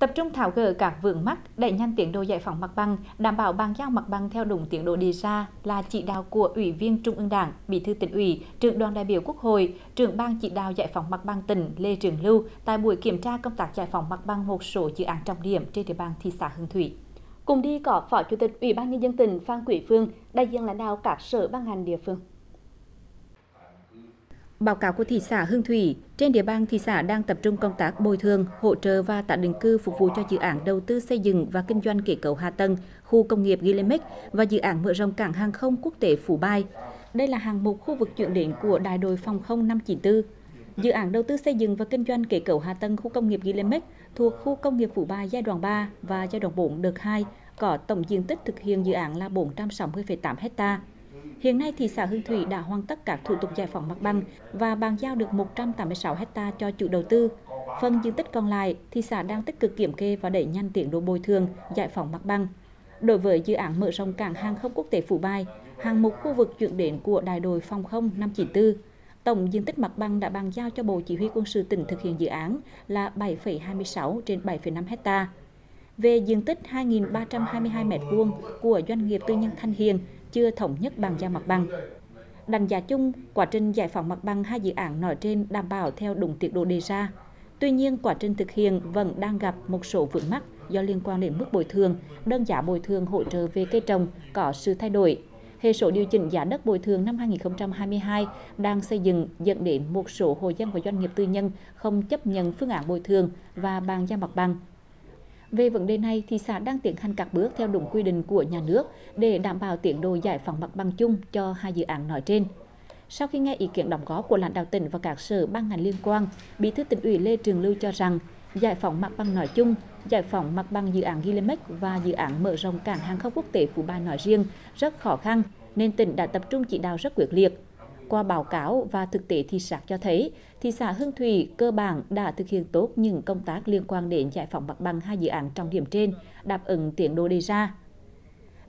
tập trung tháo gỡ các vướng mắc, đẩy nhanh tiến độ giải phóng mặt bằng, đảm bảo bàn giao mặt bằng theo đúng tiến độ đề ra là chỉ đạo của ủy viên trung ương đảng, bí thư tỉnh ủy, trưởng đoàn đại biểu quốc hội, trưởng ban chỉ đạo giải phóng mặt bằng tỉnh lê trường lưu tại buổi kiểm tra công tác giải phóng mặt bằng một số dự án trọng điểm trên địa bàn thị xã hương thủy. Cùng đi có phó chủ tịch ủy ban nhân dân tỉnh phan Quỷ phương, đại diện lãnh đạo các sở ban ngành địa phương. Báo cáo của thị xã Hương Thủy, trên địa bàn thị xã đang tập trung công tác bồi thường, hỗ trợ và tái định cư phục vụ cho dự án đầu tư xây dựng và kinh doanh kết cấu hạ tầng khu công nghiệp Gilemex và dự án mở rộng cảng hàng không quốc tế Phú Bài. Đây là hàng mục khu vực chuyển đến của Đại đội phòng không 594. Dự án đầu tư xây dựng và kinh doanh kết cấu hạ tầng khu công nghiệp Gilemex thuộc khu công nghiệp Phú Bài giai đoạn 3 và giai đoạn 4 đợt 2 có tổng diện tích thực hiện dự án là 460,8 hectare Hiện nay thị xã Hương Thủy đã hoàn tất các thủ tục giải phóng mặt bằng và bàn giao được 186 ha cho chủ đầu tư. Phần diện tích còn lại, thị xã đang tích cực kiểm kê và đẩy nhanh tiến độ bồi thường, giải phóng mặt bằng. Đối với dự án mở rộng cảng hàng không quốc tế Phú Bài, hàng mục khu vực chuyển đến của đại đội phòng không 594, tổng diện tích mặt bằng đã bàn giao cho Bộ Chỉ huy quân sự tỉnh thực hiện dự án là 7,26 trên 7,5 hecta. Về diện tích 2.322 m2 của doanh nghiệp tư nhân Thanh Hiền chưa thống nhất bàn giao mặt bằng. Đánh giá chung, quá trình giải phóng mặt bằng hai dự án nói trên đảm bảo theo đúng tiến độ đề ra. Tuy nhiên, quá trình thực hiện vẫn đang gặp một số vướng mắc do liên quan đến mức bồi thường, đơn giá bồi thường hỗ trợ về cây trồng có sự thay đổi. Hệ số điều chỉnh giá đất bồi thường năm 2022 đang xây dựng dẫn đến một số hộ dân và doanh nghiệp tư nhân không chấp nhận phương án bồi thường và bàn giao mặt bằng về vấn đề này, thị xã đang tiến hành các bước theo đúng quy định của nhà nước để đảm bảo tiến độ giải phóng mặt bằng chung cho hai dự án nói trên. Sau khi nghe ý kiến đóng góp của lãnh đạo tỉnh và các sở ban ngành liên quan, Bí thư tỉnh ủy Lê Trường Lưu cho rằng giải phóng mặt bằng nói chung, giải phóng mặt bằng dự án gilimex và dự án mở rộng cảng hàng không quốc tế Phú Bài nói riêng rất khó khăn, nên tỉnh đã tập trung chỉ đạo rất quyết liệt qua báo cáo và thực tế thị sát cho thấy, thị xã Hương Thủy cơ bản đã thực hiện tốt những công tác liên quan đến giải phóng mặt bằng hai dự án trọng điểm trên, đáp ứng tiến độ đề ra.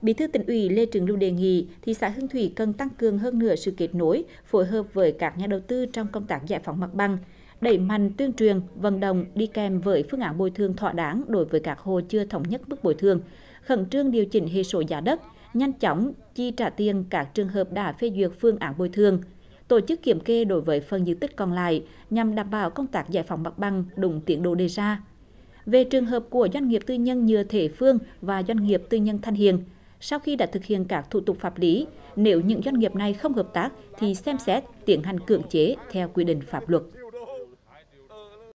Bí thư tỉnh ủy Lê Trường Lưu đề nghị thị xã Hương Thủy cần tăng cường hơn nữa sự kết nối, phối hợp với các nhà đầu tư trong công tác giải phóng mặt bằng, đẩy mạnh tuyên truyền, vận động đi kèm với phương án bồi thường thỏa đáng đối với các hồ chưa thống nhất mức bồi thường, khẩn trương điều chỉnh hệ số giá đất, nhanh chóng chi trả tiền các trường hợp đã phê duyệt phương án bồi thường, tổ chức kiểm kê đối với phần diện tích còn lại nhằm đảm bảo công tác giải phóng mặt bằng đúng tiến độ đề ra. Về trường hợp của doanh nghiệp tư nhân nhựa Thể Phương và doanh nghiệp tư nhân Thanh Hiền, sau khi đã thực hiện các thủ tục pháp lý, nếu những doanh nghiệp này không hợp tác thì xem xét tiến hành cưỡng chế theo quy định pháp luật.